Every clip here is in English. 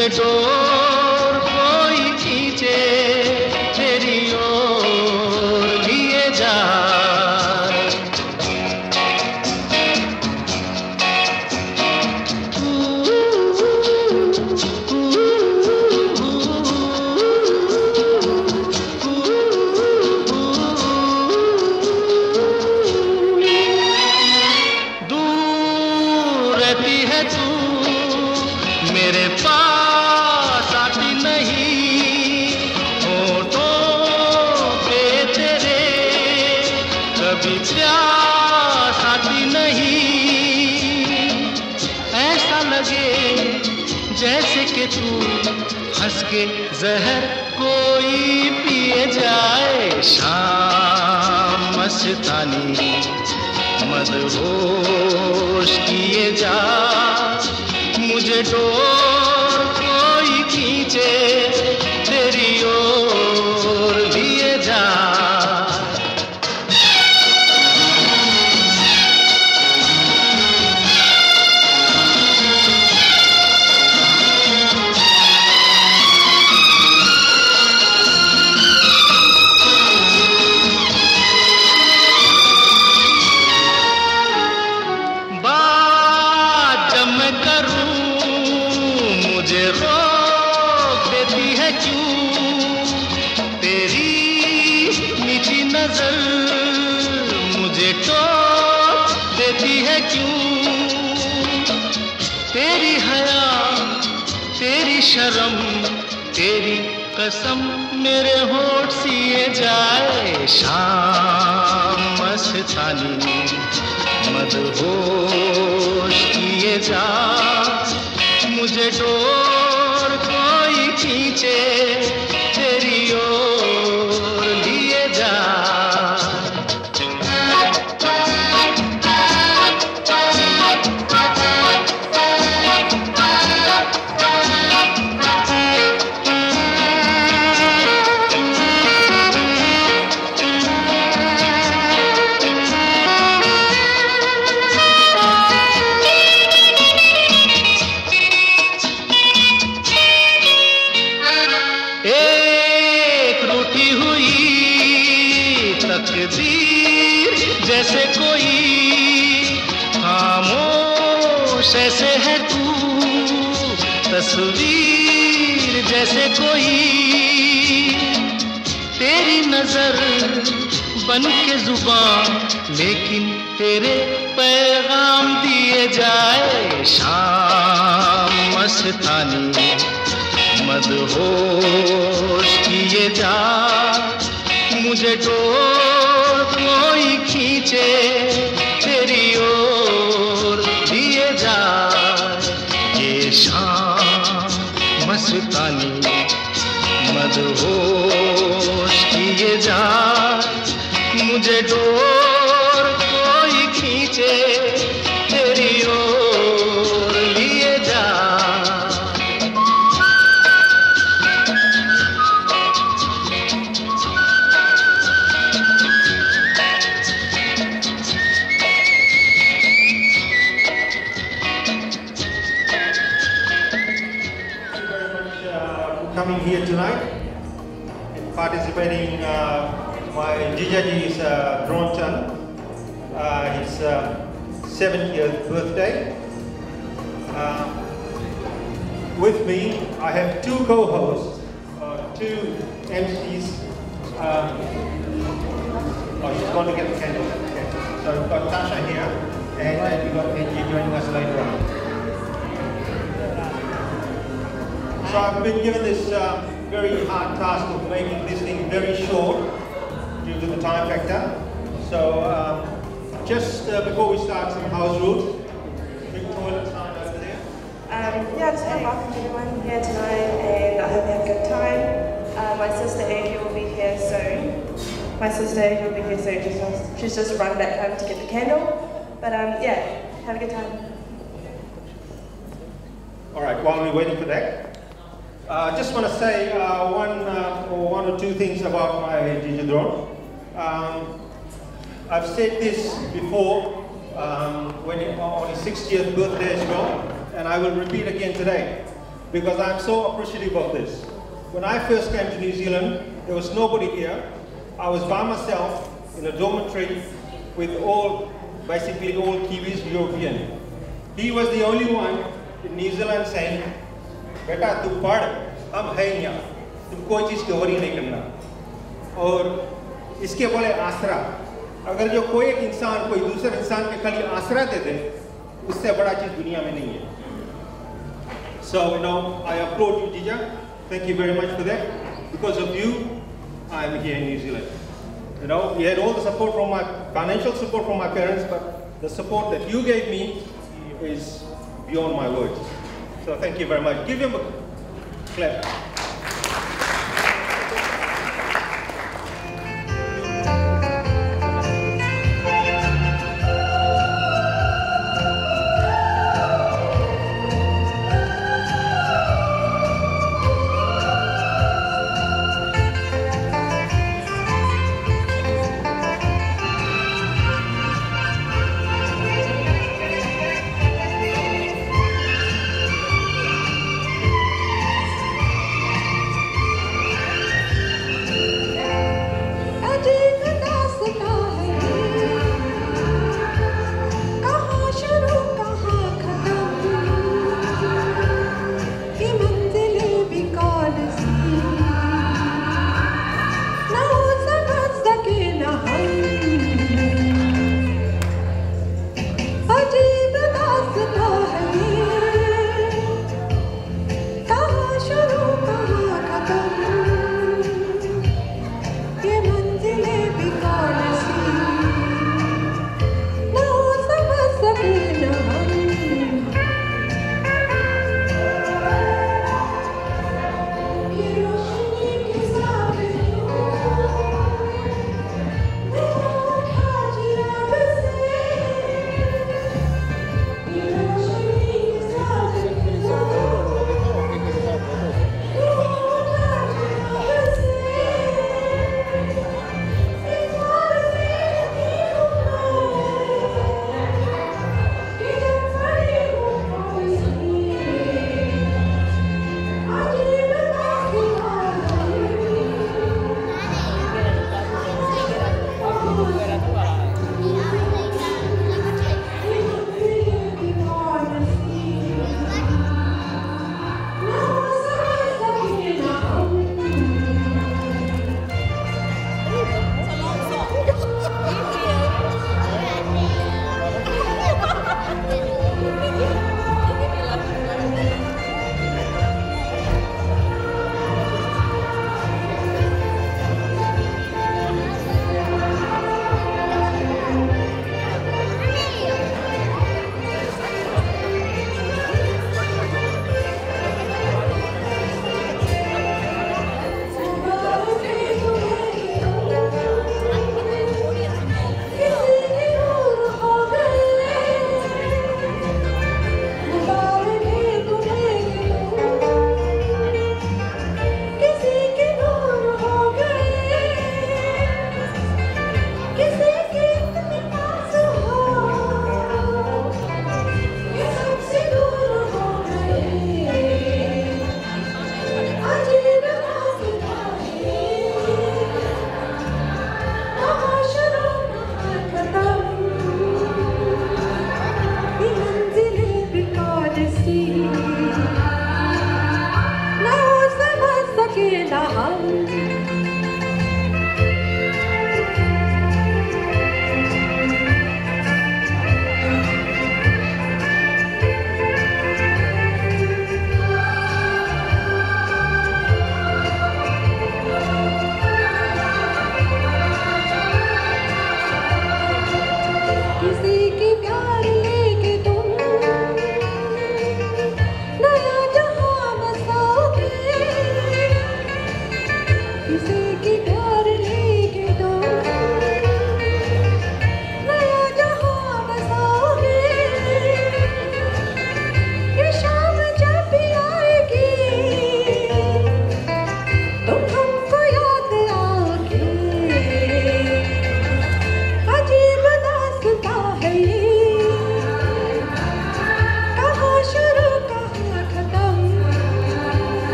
मुझे deixou जैसे कोई खामोश ऐसे है तू। तस्वीर जैसे कोई तेरी नज़र बन के ज़ुबान, लेकिन तेरे पैगाम दिए जाए शाम मस्तानी। मदहोश किए जा, मुझे डोर कोई खींचे तेरी ओर दिए जा ये शाम मस्तानी मदहोश किए जा मुझे डोर 70th birthday. Uh, with me, I have two co-hosts, uh, two MCs. Uh, oh, she's going to get the candle. Okay. So we've got Tasha here, and then we've got Angie joining us later on. So I've been given this uh, very hard task of making this thing very short due to the time factor. So um, just uh, before we start, some house rules. Big toilet sign over there. Um, yeah, just want to welcome everyone here tonight and I hope you have a good time. Uh, my sister Amy will be here soon. My sister Amy will be here soon. She's just, she's just run back home to get the candle. But um, yeah, have a good time. All right, while we're waiting for that, I uh, just want to say uh, one, uh, or one or two things about my Gigi Dron. Um, I've said this before um, when it, on his 60th birthday as well, and I will repeat again today because I'm so appreciative of this. When I first came to New Zealand, there was nobody here. I was by myself in a dormitory with all, basically all Kiwis, European. He was the only one in New Zealand saying, बेटा तू पढ़ हम है यहाँ तुम कोई चीज़ की worry नहीं करना और इसके बोले आसरा अगर जो कोई एक इंसान कोई दूसरे इंसान के खाली आसरा दे दे उससे बड़ा चीज़ दुनिया में नहीं है So now I applaud you, Jija. Thank you very much for that. Because of you, I am here in New Zealand. You know, we had all the support from my financial support from my parents, but the support that you gave me is beyond my words. So thank you very much. Give him a clap.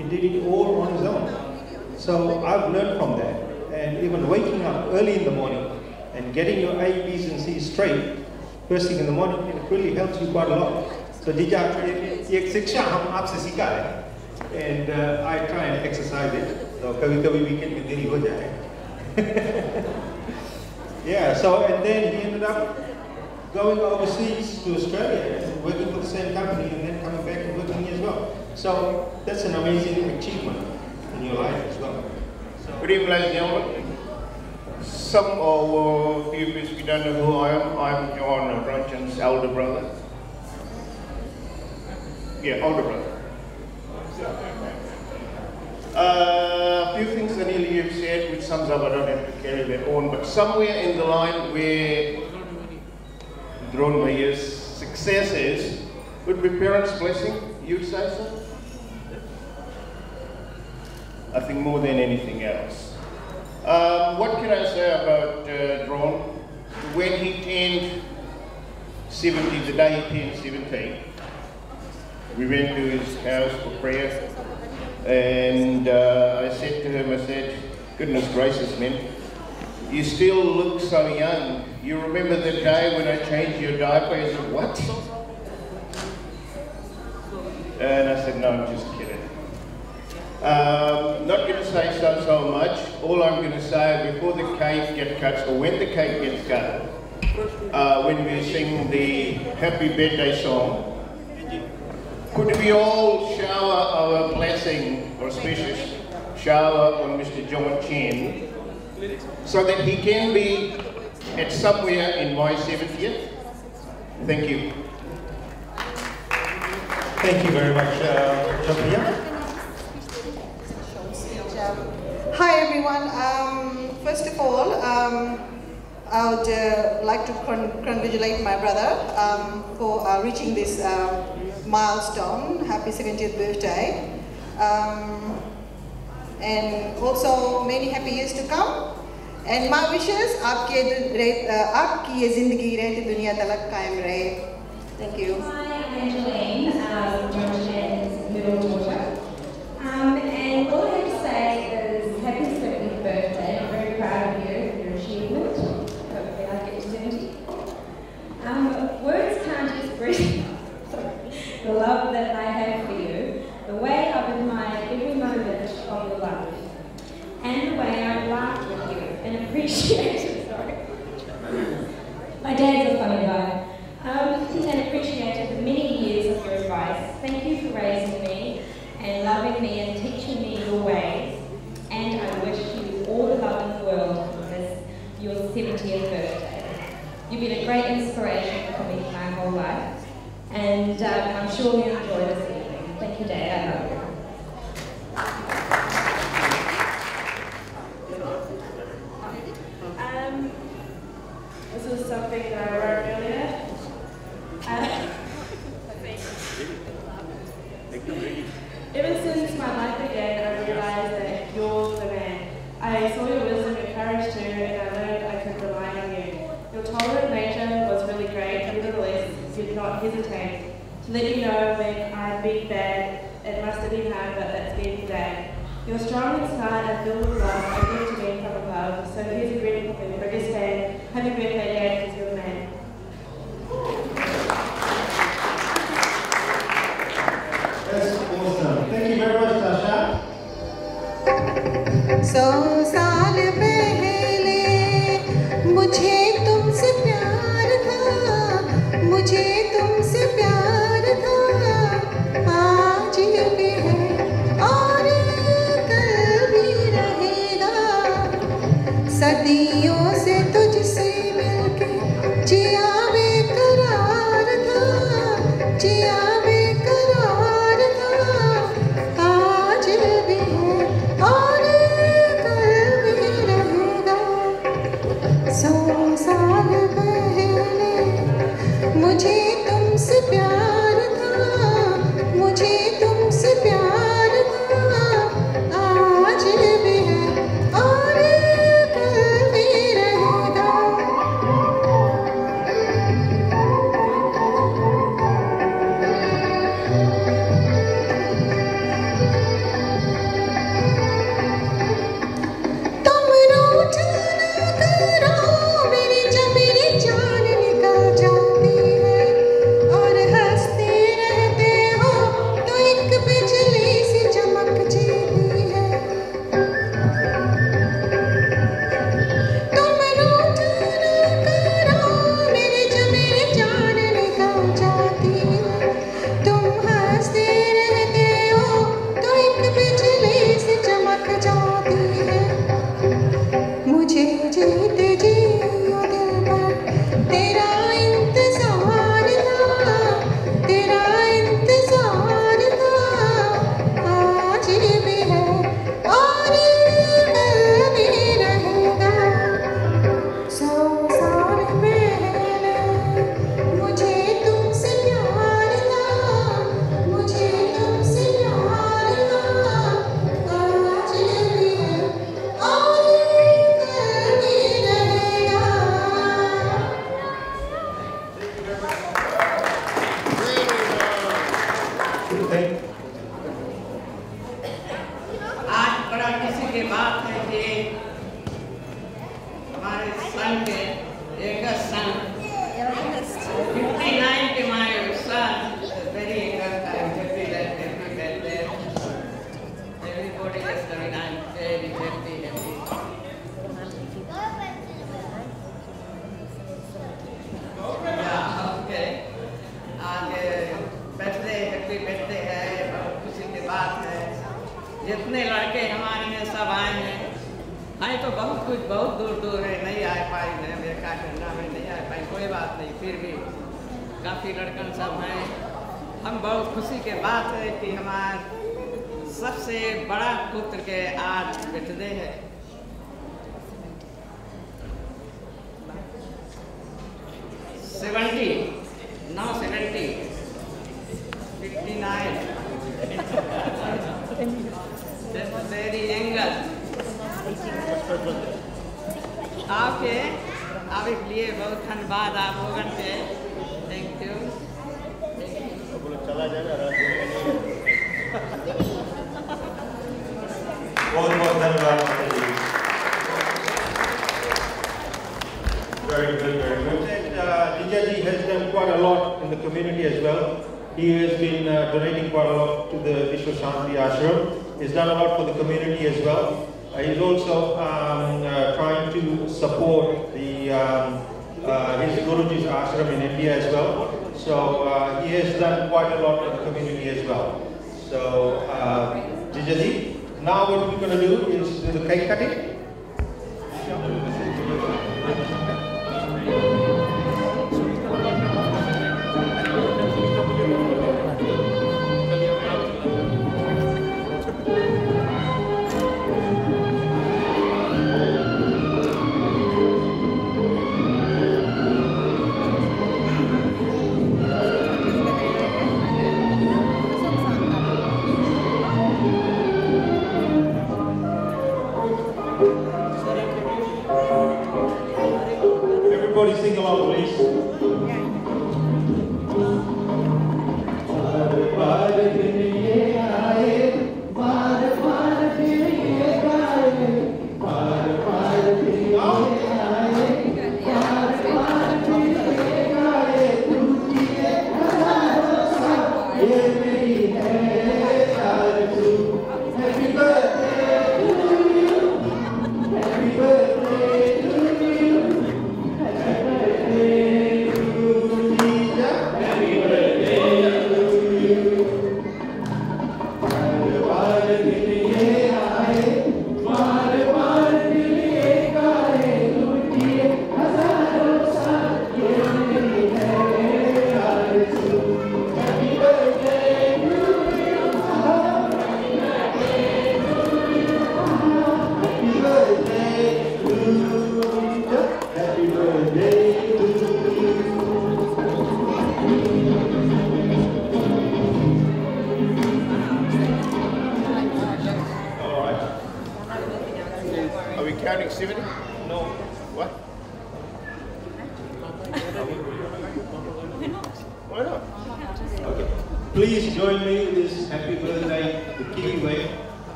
He did it all on his own. So I've learned from that. And even waking up early in the morning and getting your A, B's and C's straight first thing in the morning, it really helps you quite a lot. So Dija, ये शिक्षा हम आपसे सीखा है and uh, I try and exercise it. So कभी कभी weekend में देरी हो जाए. yeah. So and then he ended up going overseas to Australia and working for the same company and then coming back and working here as well. So that's an amazing achievement in your life as well. So, Good evening, ladies and. Some of you basically don't know who I am. I'm John Brunchan's elder brother. Yeah, older brother. Uh, a few things that nearly you've said, which sums up, I don't have to carry that on, but somewhere in the line where Dron Mayer's success is, would be parents' blessing, you'd say so? I think more than anything else. Um, what can I say about uh? When he turned 70, the day he turned 17, we went to his house for prayer, and uh, I said to him, I said, goodness gracious, man, you still look so young. You remember the day when I changed your diaper? He said, what? And I said, no, I'm just kidding. Um, not going to say so so much. All I'm going to say before the cake gets cut, or when the cake gets cut, uh, when we sing the happy birthday song, could we all shower our blessing or special shower on Mr. John Chen so that he can be at somewhere in my 70th? Thank you. thank you very much, uh, Sophia. Hi everyone. Um, first of all, um, I would uh, like to con- congratulate my brother um, for uh, reaching this um, milestone. Happy 70th birthday. Um, and also many happy years to come. And my wishes, आपके दु- uh, आपकी ये जिंदगी रहती दुनिया तलक कायम रहे. Thank you. Hi, I'm Angeline, um, John Shannon's middle daughter. Um, and all I have to say is happy 70th birthday. I'm very proud of you for your achievement. Hopefully I get to 70. Um, words can't express the love that I have for you, the way I've admired every moment of your life, and the way I've laughed with you and appreciated, sorry. My dad's a funny guy. Um, and appreciated the many years of your advice. Thank you for raising me and loving me and teaching me your ways. And I wish you all the love in the world on this, your 70th birthday. You've been a great inspiration for me my whole life. And um, I'm sure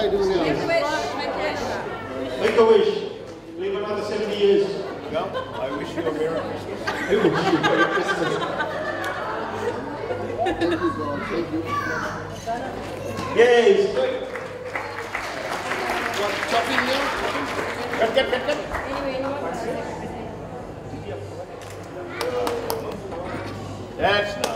I do now? Make a wish. Live another 70 years. No, I wish you a Merry Christmas. I wish you a Merry Christmas. Thank you, Yes. What, chopping? Cut, cut, cut, cut. That's.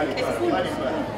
Маленькая, маленькая.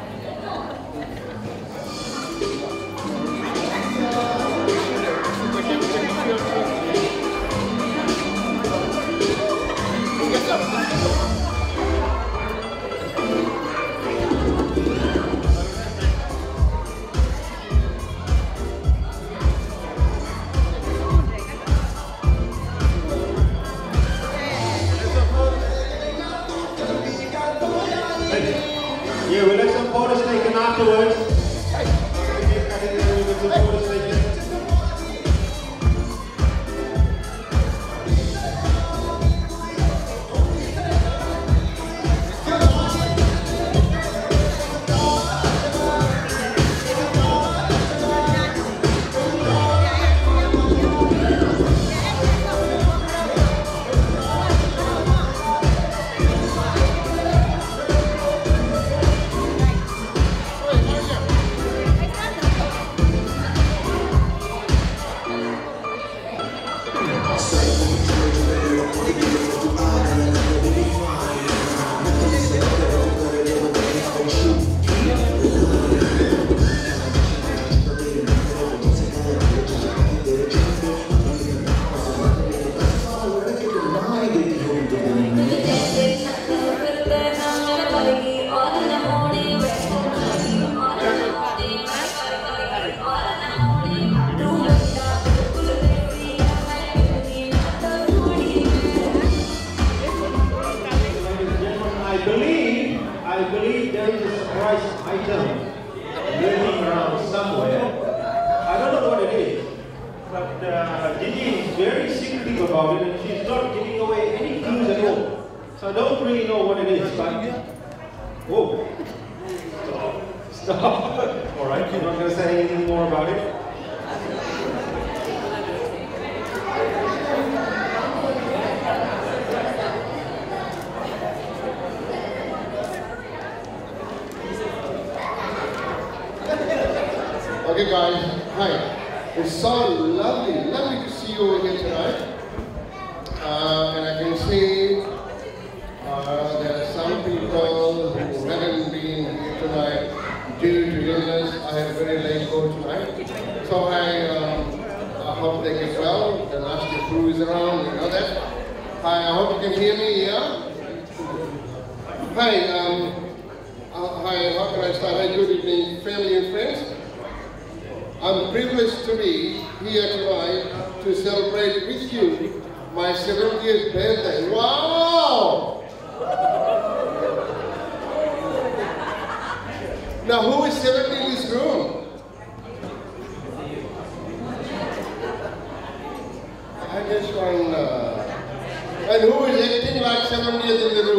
Okay guys, hi. It's so lovely, lovely to see you over here tonight. Uh, and I can see uh, there are some people who haven't been here tonight due to illness. I have a very late go tonight. So I, um, I hope they get well. The last crew is around, you know that. Hi, I hope you can hear me, yeah? Hi, um, uh, hi, how can I start? Hi, good evening, family and friends. I'm privileged to be here tonight to celebrate with you my 70th birthday. Wow! now, who is 70 in this room? I just want. Uh, and who is acting like 70 in the room?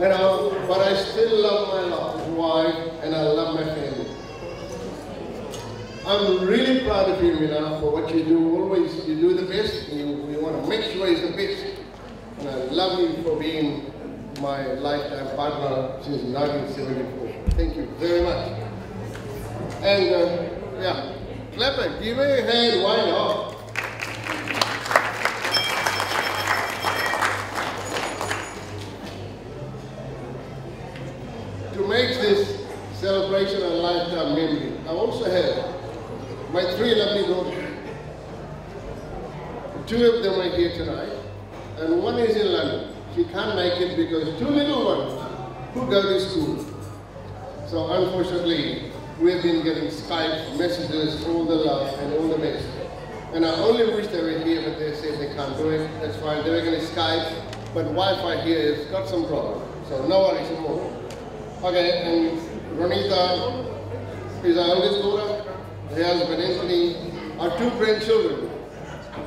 But I still love my wife and I love my family. I'm really proud of you, Mina, for what you do. Always, you do the best. You, you want to make sure it's the best. And I love you for being my lifetime partner since 1974. Thank you very much. And uh, yeah, clap it. Give me a hand. Why not? Two of them are here tonight, and one is in London. She can't make it because two little ones who go to school. So unfortunately, we've been getting Skype messages, all the love and all the best. And I only wish they were here, but they said they can't do it. That's fine. They were going to Skype, but Wi-Fi here has got some problem. So no worries anymore. Okay, and Ronita is our eldest daughter. Her husband Anthony, our two grandchildren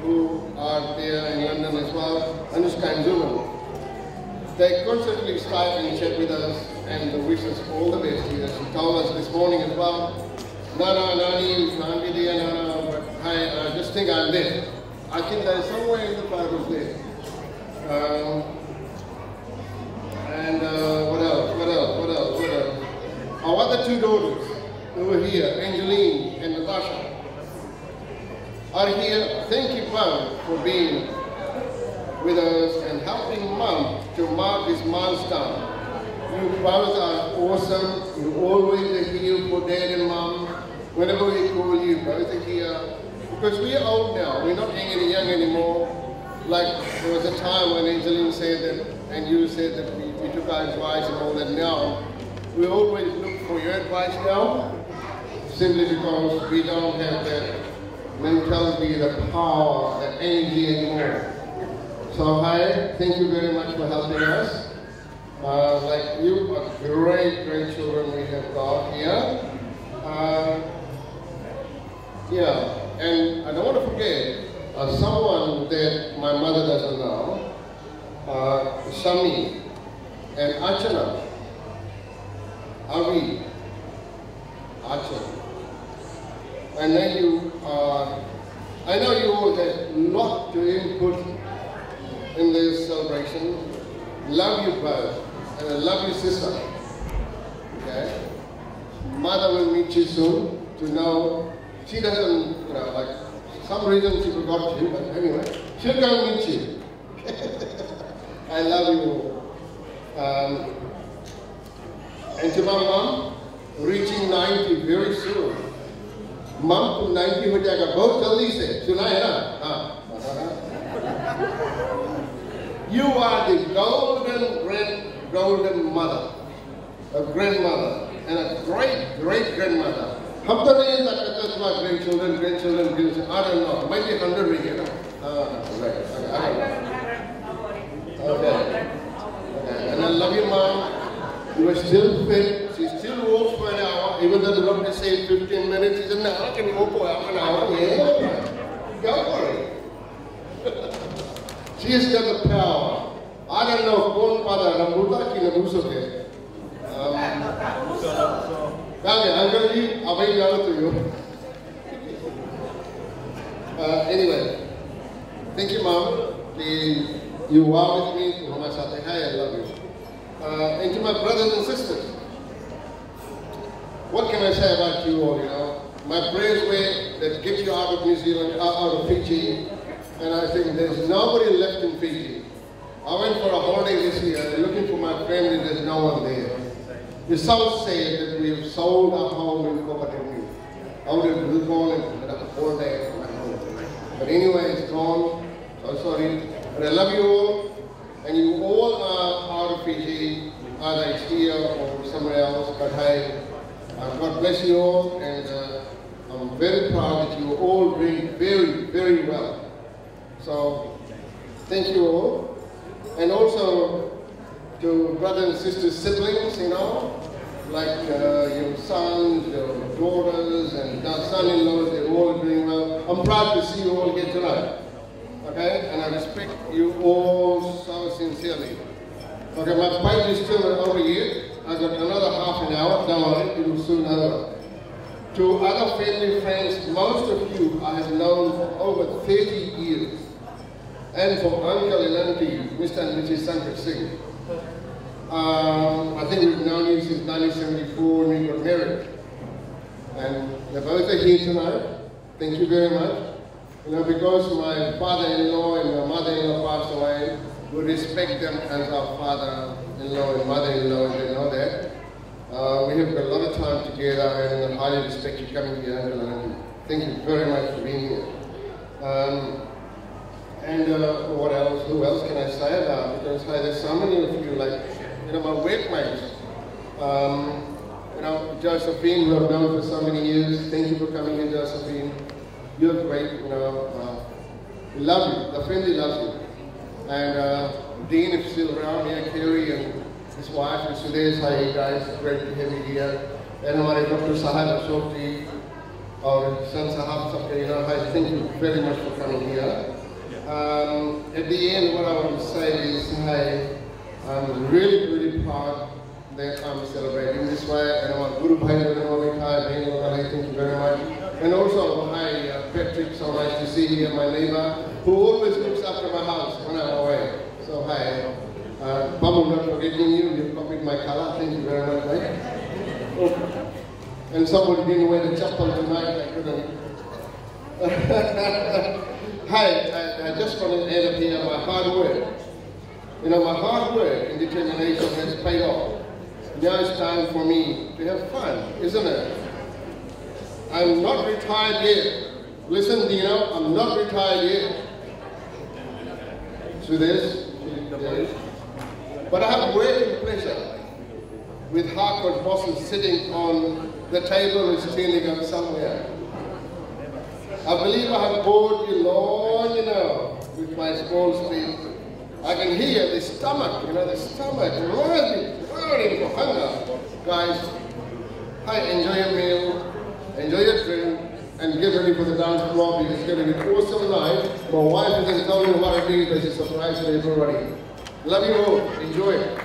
who are there in London as well, Anushka and Zuman. They constantly Skype and chat with us and wish us all the best here. She told us this morning as well, Nana, Nani, you can't be there, Nana, but I, I just think I'm there. I think there's somewhere in the Bible there. Um, and uh, what else? What else? What else? What else? Our other two daughters over here, Angeline and Natasha, are here. Thank you, Mom, for being with us and helping Mom to mark this milestone. You both are awesome. You always are here for Dad and Mom. Whenever we call you, both are here. Because we are old now. We're not any young anymore. Like there was a time when Angeline said that, and you said that we, we took our advice and all that. Now, we always look for your advice now, simply because we don't have that mentality, the power, the energy anymore. So hi, thank you very much for helping us. Uh, like you are great, great children we have got here. Uh, yeah, and I don't want to forget uh, someone that my mother doesn't know, uh, Shami and Achana, Avi, Achana. I know you, uh, I know you had a lot to input in this celebration. Love you both, and I love you sister. Okay? Mother will meet you soon to know she doesn't, you know, like some reason she forgot you, but anyway, she'll come meet you. I love you. Um, and to my mom, reaching 90 very soon. Mom तुम 90 हो जाएगा बहुत जल्दी से सुना है ना हाँ You are the golden grand golden mother, a grandmother, and a great great grandmother. हम तो नहीं जानते तुम्हारे grandchildren, grandchildren, grandchildren. I don't know. Maybe hundred भी है ना. हाँ, right. Okay, I don't know. Okay. Okay. And I love you, mom. You are still fit. She still walks for an hour, even though the doctor said 15 minutes. She said, no, I can walk for half an hour. Yeah. Go for it. she has got the power. I don't know if born by the Rambuta ki Nabuso ke. Um, Okay, I'm going to leave. I'll to you. Uh, anyway, thank you, Mom. The, you are with me. I love you. Uh, and to my brothers and sisters, what can I say about you all, you know? My prayers were that get you out of New Zealand, out out of Fiji, and I think there's nobody left in Fiji. I went for a holiday this year, looking for my family, there's no one there. The South said that we have sold our home in Copenhagen. I would have gone and had a holiday at my home. But anyway, it's gone. So sorry. But I love you all. And you all are out of Fiji. either here or somewhere else. But hey, uh, God bless you all, and uh, I'm very proud that you all doing very, very well. So thank you all, and also to brothers and sisters, siblings, you know, like uh, your sons, your daughters, and son-in-laws, they're all doing well. I'm proud to see you all here tonight. Okay, and I respect you all so sincerely. Okay, my pipe is still over here. I got another half an hour. Worry, it will soon over. To other family friends, most of you I have known for over 30 years. And for Uncle and Auntie, Mr. and Mrs. Sanford Singh. Um, I think we've known you since 1974 when we got married. And they both are here tonight. Thank you very much. You know, because my father-in-law and my mother-in-law passed away, we respect them as our father-in-law and mother-in-law, and they know that. Uh, we have got a lot of time together, and I highly respect you coming here, and Thank you very much for being here. Um, and uh, what else? Who else can I say about? Because hey, there's so many of you, like you know, my workmates. Um, you know, Josephine, who I've known for so many years. Thank you for coming here, Josephine. You're great. You know, uh, we love you. The family loves you. And uh, Dean is still around here, Kerry and his wife and Sudesh. Hi, guys. Great to have you here. And हमारे Dr. Sahab Ashok ji और San Sahab सबके you know, hi, thank you very much for coming here. Um, at the end, what I want to say is, hey, I'm really, really proud that I'm celebrating this way. And I want Guru Bhai Narasimha, thank you very much. And also, hi, uh, Patrick, so nice to see you, my neighbor, who always looks after my house when I'm away. So, hi. Uh, Babu, not forgetting you, you copied my color, thank you very much. Oh. And somebody didn't wear the chapel tonight, I couldn't. Hi, I, I just want to add up here my hard work. You know, my hard work and determination has paid off. Now it's time for me to have fun, isn't it? I'm not retired yet. Listen, Dino, I'm not retired yet. See this? Yes. But I have working pleasure with Harcourt bosses sitting on the table and standing up somewhere. I believe I have bored you long enough with my small speech. I can hear the stomach, you know, the stomach really burning for hunger. Guys, I enjoy your meal, enjoy your drink, and get ready for the dance floor because it's going to be awesome night. My wife isn't telling me what to do, but she's surprised everybody. Love you all. Enjoy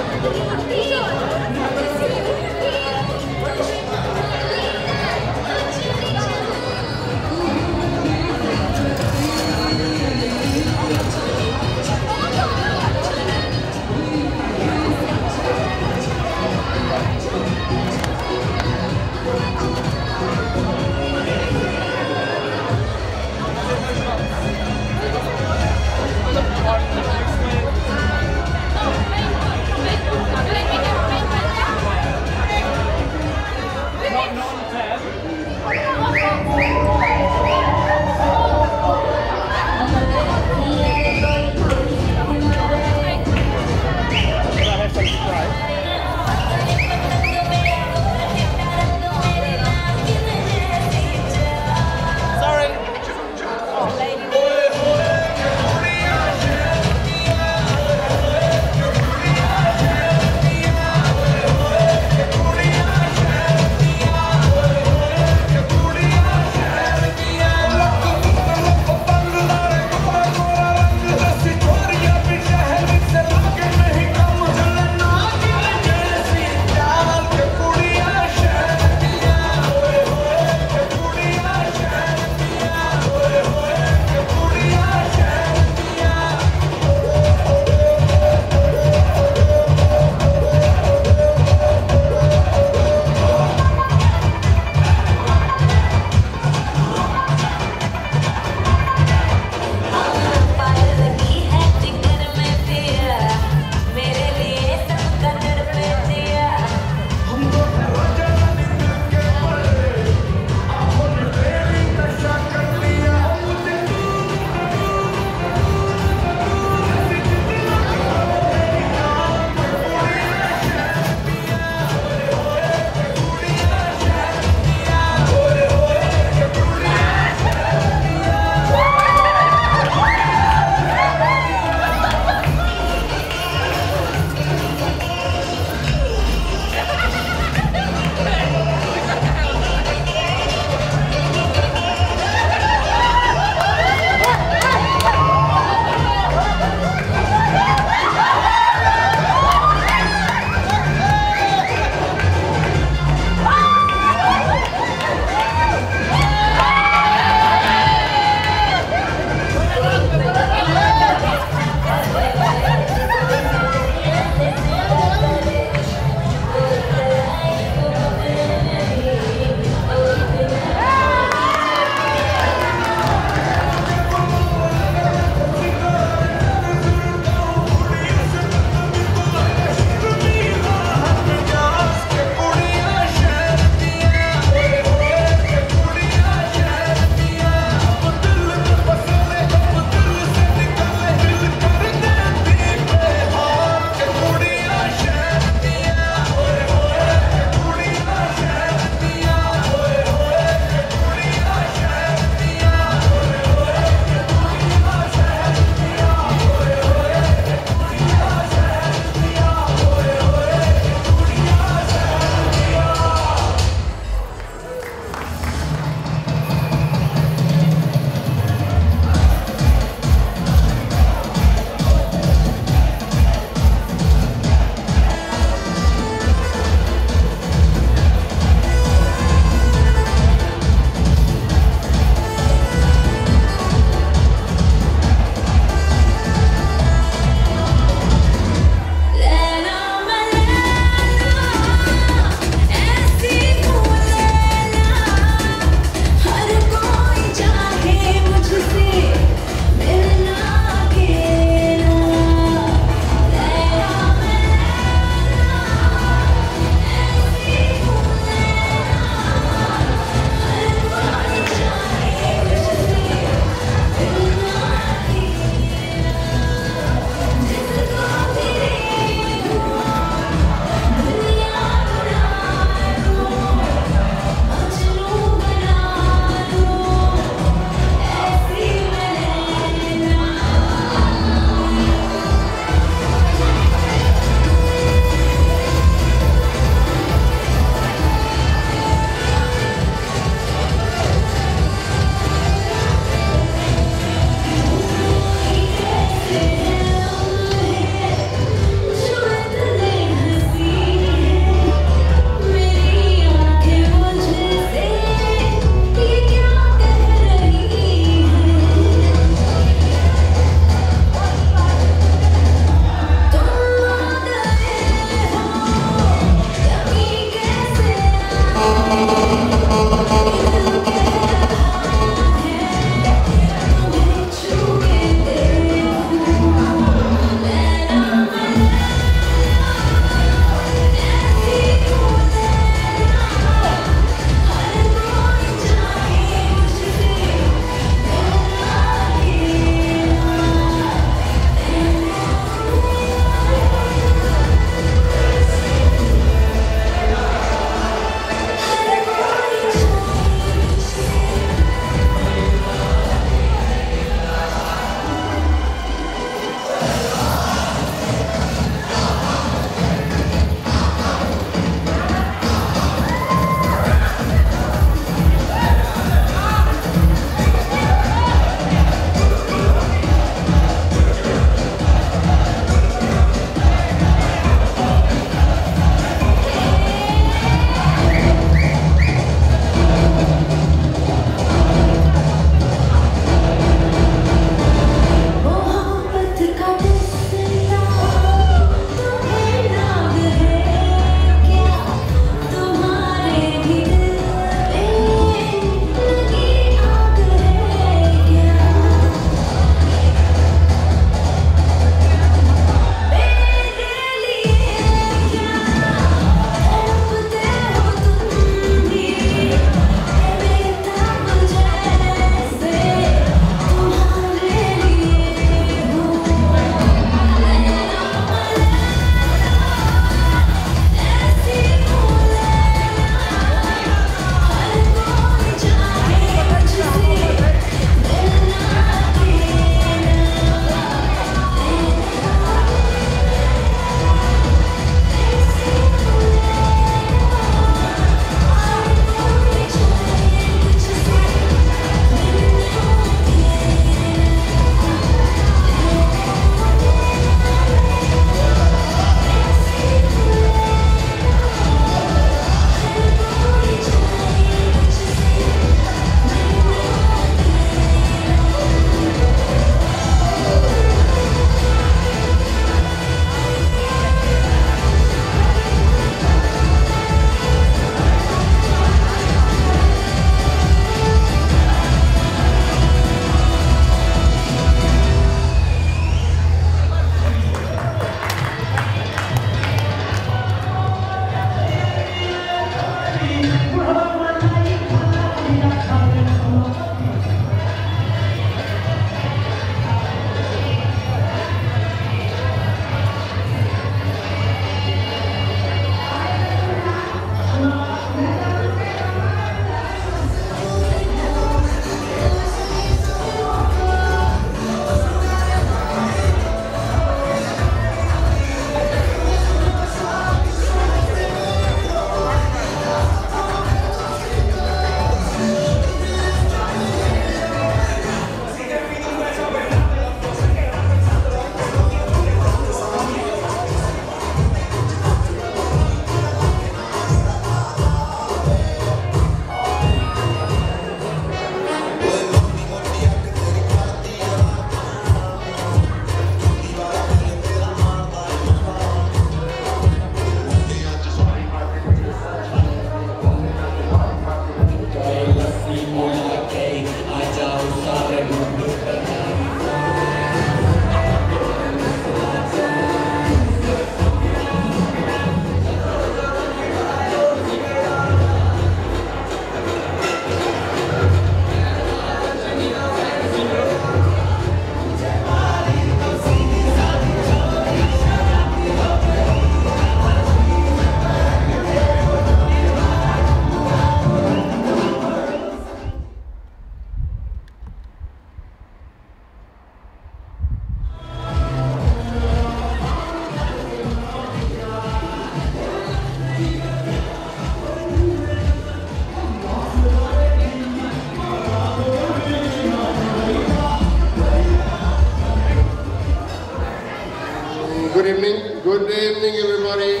Good evening, everybody.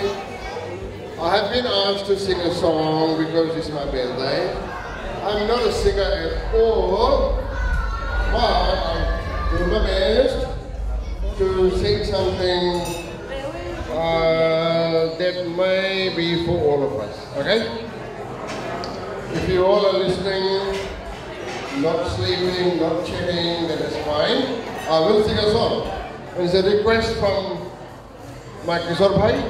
I have been asked to sing a song because it's my birthday. I'm not a singer at all, but I'm doing my best to sing something uh, that may be for all of us, okay? If you all are listening, not sleeping, not chilling, that is fine. I will sing a song. It's a request from किशोर भाई।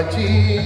Malachi.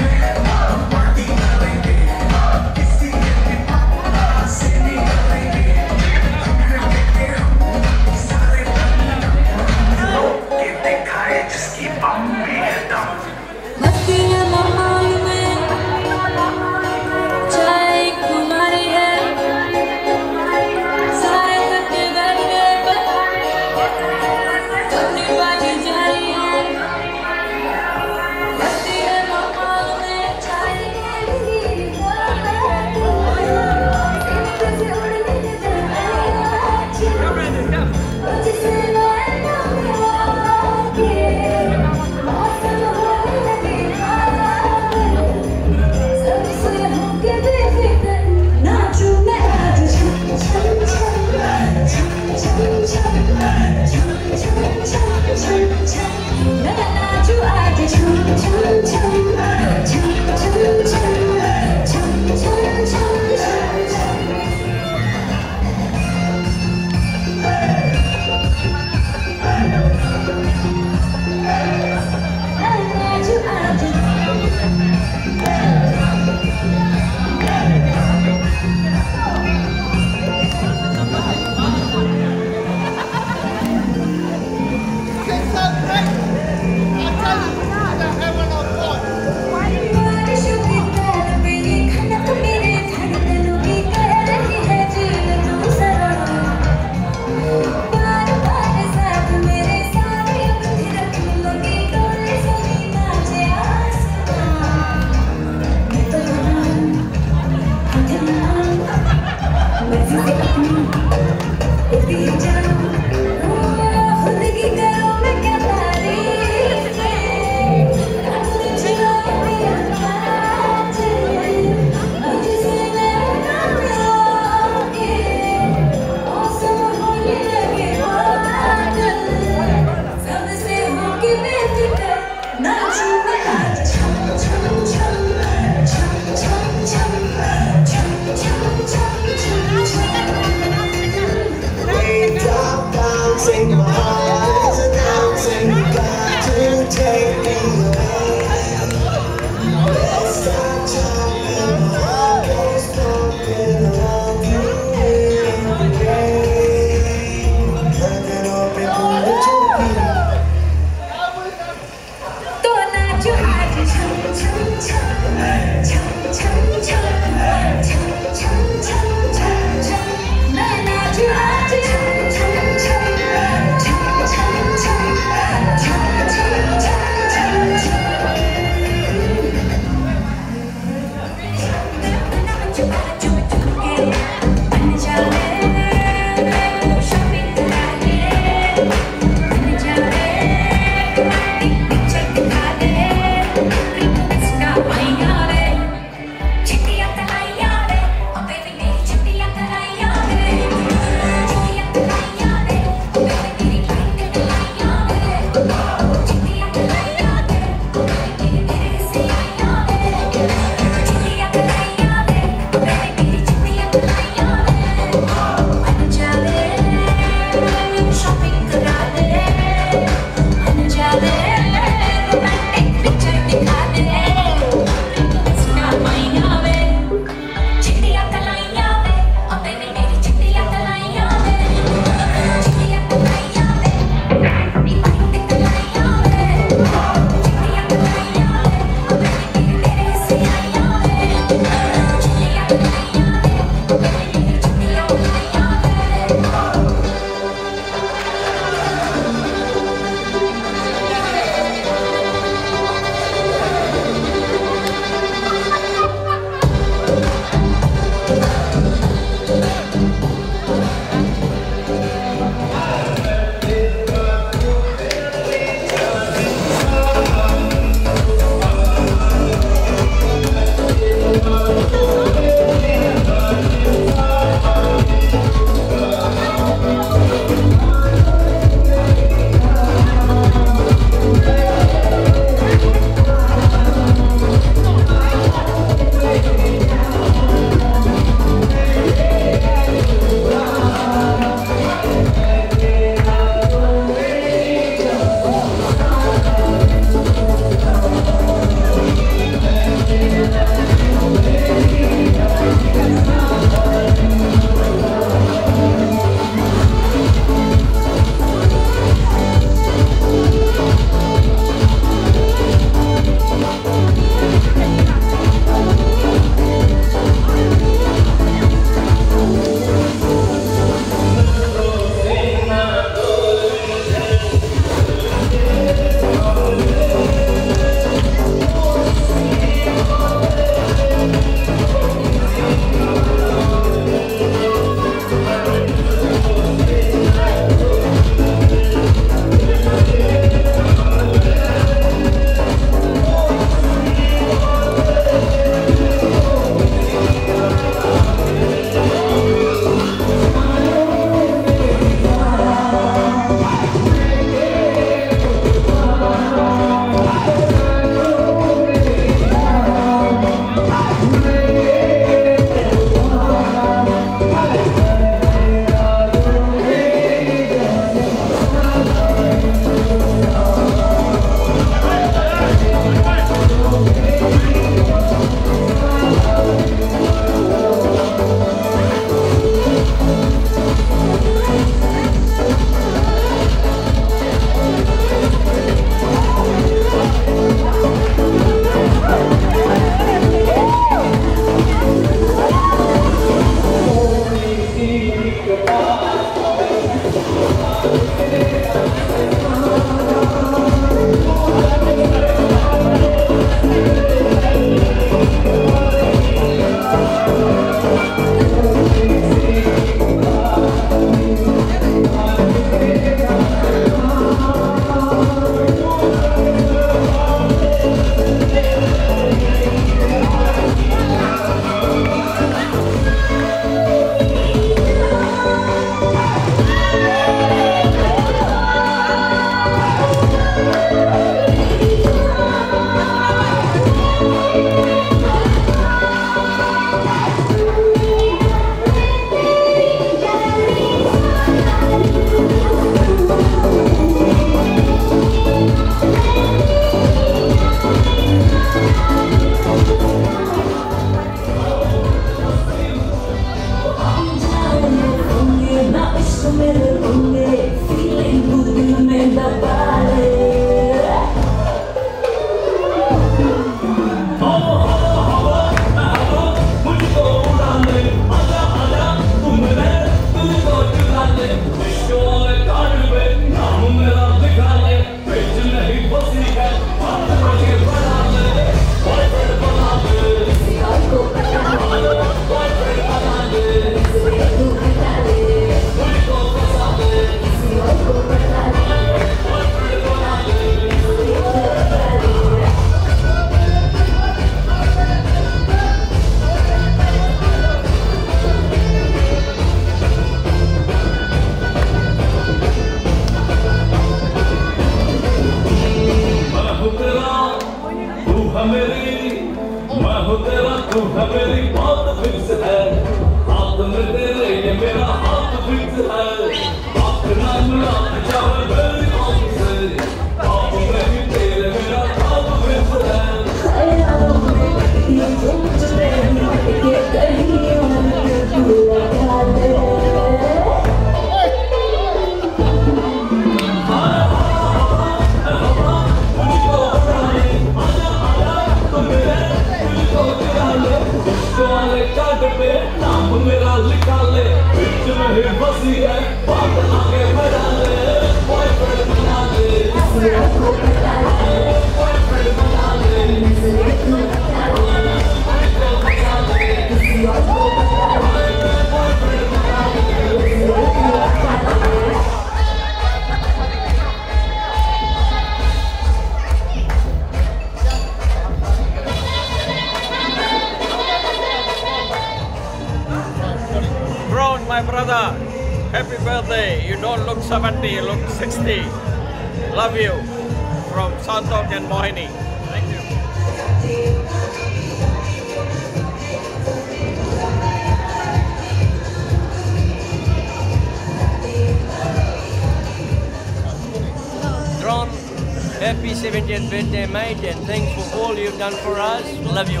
70th birthday, mate, and thanks for all you've done for us. Love you.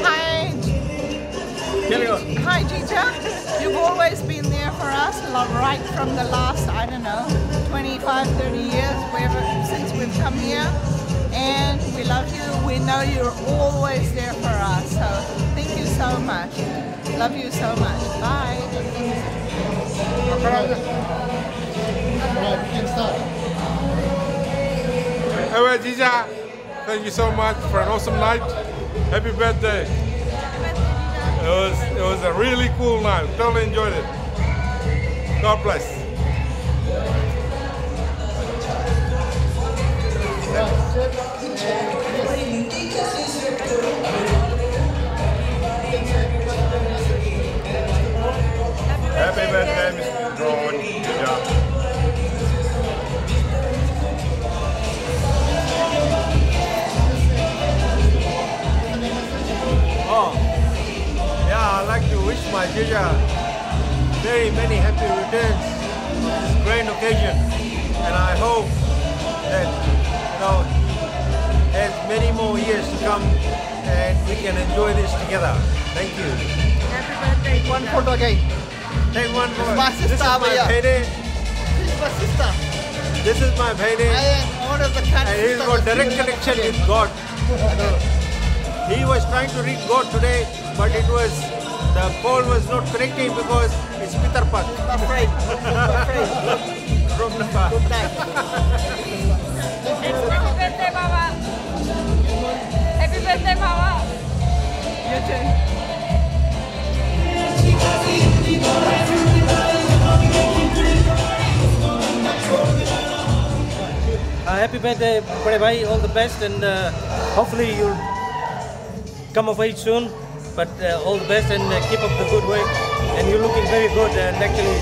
Hi, hi, Jija. You've always been there for us, right from the last, I don't know, 25, 30 years, wherever, since we've come here. And we love you. We know you're always there for us. So thank you so much. Love you so much. Bye. Anyway, Jija, thank you so much for an awesome night. Happy birthday. It was it was a really cool night. Totally enjoyed it. God bless. Happy birthday, Mr. Dron. I'd like to wish my Jeja very many happy returns on this great occasion. And I hope that, you know, has many more years to come and we can enjoy this together. Thank you. Happy birthday. One photo again. Take one photo. my This is my Abhaya. payday. This is my sister. This is my payday. I am one of the And he's got direct connection with God. He was trying to reach God today, but it was the call was not connecting because it's Peter Pat. Afraid. Afraid. From the far. Good night. Happy birthday, Mama. Happy birthday, Mama. You too. Uh, happy birthday, Bade Bhai. All the best, and uh, hopefully you'll come of age soon. But uh, all the best, and uh, keep up the good work. And you're looking very good, and actually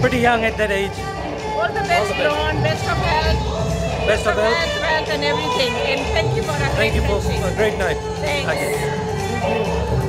pretty young at that age. All the best, the best. Ron. Best of health. Best of health. Wealth and everything. And thank you for a Thank you great for friendship. a great night. Thanks. Okay.